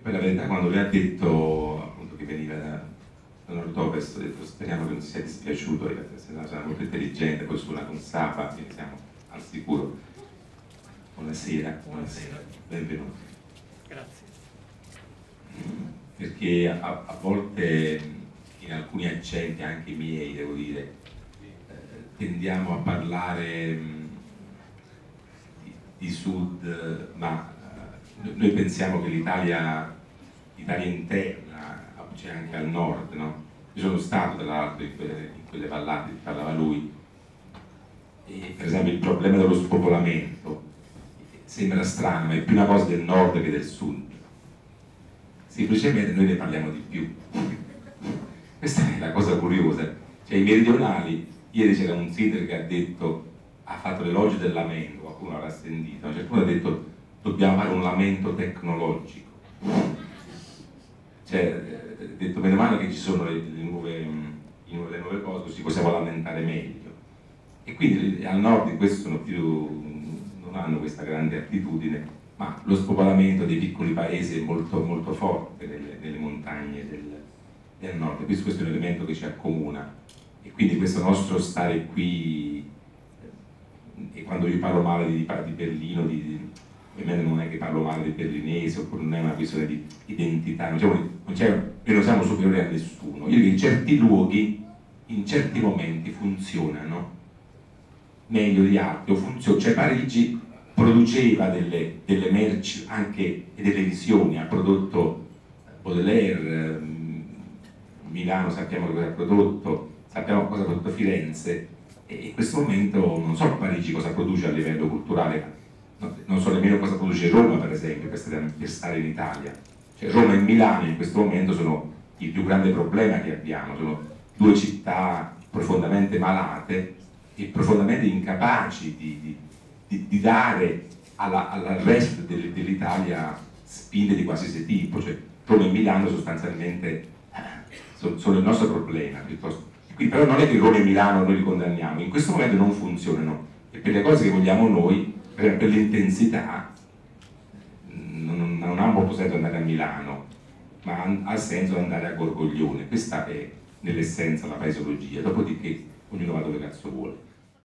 E per la verità quando lui ha detto appunto che veniva da, da nord-ovest, ho detto speriamo che non sia dispiaciuto, se no sarà molto intelligente, poi suona con Sapa, quindi siamo al sicuro. Buonasera. Buonasera. Benvenuto. Grazie. Perché a, a volte in alcuni accenti, anche miei, devo dire, eh, tendiamo a parlare mh, di, di sud, ma noi pensiamo che l'Italia, l'Italia interna, c'è anche al nord, no? Io sono stato tra l'altro in in quelle vallate di parlava lui, e per esempio il problema dello spopolamento sembra strano, ma è più una cosa del nord che del sud. Semplicemente noi ne parliamo di più. Questa è la cosa curiosa. Cioè i meridionali, ieri c'era un sindaco che ha detto, ha fatto l'elogio del lamento, qualcuno l'avrà sentito, a un certo punto ha detto dobbiamo fare un lamento tecnologico. Cioè, detto meno male che ci sono le, le, nuove, le nuove cose, così possiamo lamentare meglio. E quindi al nord questo sono più non hanno questa grande attitudine, ma lo spopolamento dei piccoli paesi è molto, molto forte nelle, nelle montagne del, del nord, questo, questo, è un elemento che ci accomuna e quindi questo nostro stare qui, eh, e quando io parlo male di, di Berlino, di, ovviamente non è che parlo male dei berlinesi, oppure non è una questione di identità, non siamo, non noi non siamo superiori a nessuno, io dico in certi luoghi, in certi momenti funzionano meglio di altri, o funziona, cioè Parigi produceva delle, delle, merci anche e delle visioni, ha prodotto Baudelaire, ehm, Milano sappiamo cosa ha prodotto, sappiamo cosa ha prodotto Firenze e in questo momento non so Parigi cosa produce a livello culturale, non so nemmeno cosa produce Roma per esempio per stare, in Italia. Cioè, Roma e Milano in questo momento sono il più grande problema che abbiamo, sono due città profondamente malate e profondamente incapaci di, di, di, di dare alla, al resto dell'Italia spinte di qualsiasi tipo, cioè Roma e Milano sostanzialmente eh, sono, sono il nostro problema piuttosto. Quindi, però non è che Roma e Milano noi li condanniamo, in questo momento non funzionano e per le cose che vogliamo noi, per, per l'intensità, non, non, ha molto senso andare a Milano, ma ha senso andare a Gorgoglione, questa è nell'essenza la paesologia, dopodiché ognuno va dove cazzo vuole.